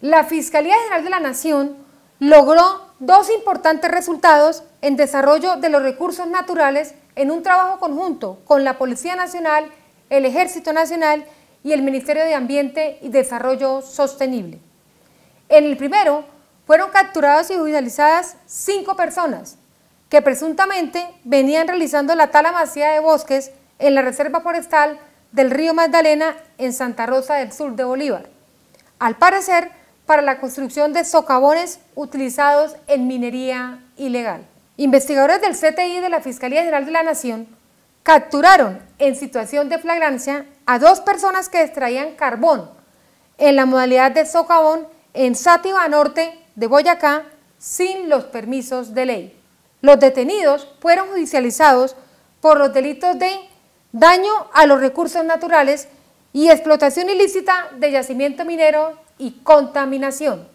La Fiscalía General de la Nación logró dos importantes resultados en desarrollo de los recursos naturales en un trabajo conjunto con la Policía Nacional, el Ejército Nacional y el Ministerio de Ambiente y Desarrollo Sostenible. En el primero, fueron capturadas y judicializadas cinco personas que presuntamente venían realizando la tala masiva de bosques en la Reserva Forestal del río Magdalena en Santa Rosa del Sur de Bolívar. Al parecer, para la construcción de socavones utilizados en minería ilegal. Investigadores del CTI de la Fiscalía General de la Nación capturaron en situación de flagrancia a dos personas que extraían carbón en la modalidad de socavón en Sátiva Norte de Boyacá sin los permisos de ley. Los detenidos fueron judicializados por los delitos de daño a los recursos naturales y explotación ilícita de yacimiento minero y contaminación.